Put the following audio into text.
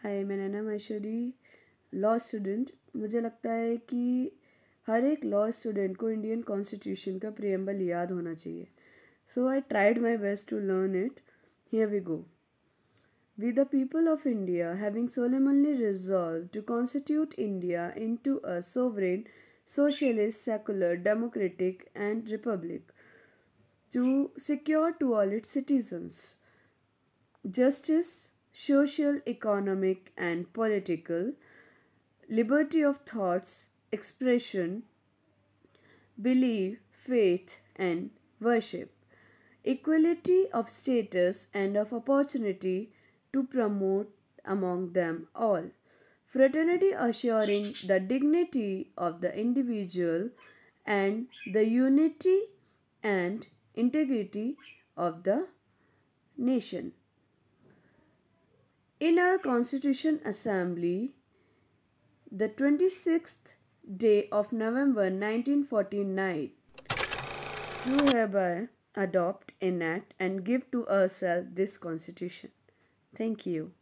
हाय मैं नैना Maheshwari law student मुझे लगता है कि हर एक लॉ स्टूडेंट को इंडियन कॉन्स्टिट्यूशन का प्रियम्बल याद होना चाहिए। So I tried my best to learn it here we go we the people of India having solemnly resolve to constitute India into a sovereign socialist secular democratic and republic to secure to all it citizens justice social, economic, and political, liberty of thoughts, expression, belief, faith, and worship, equality of status and of opportunity to promote among them all, fraternity assuring the dignity of the individual and the unity and integrity of the nation. In our Constituent Assembly, the 26th day of November 1949, do hereby adopt, enact, and give to ourselves this Constitution. Thank you.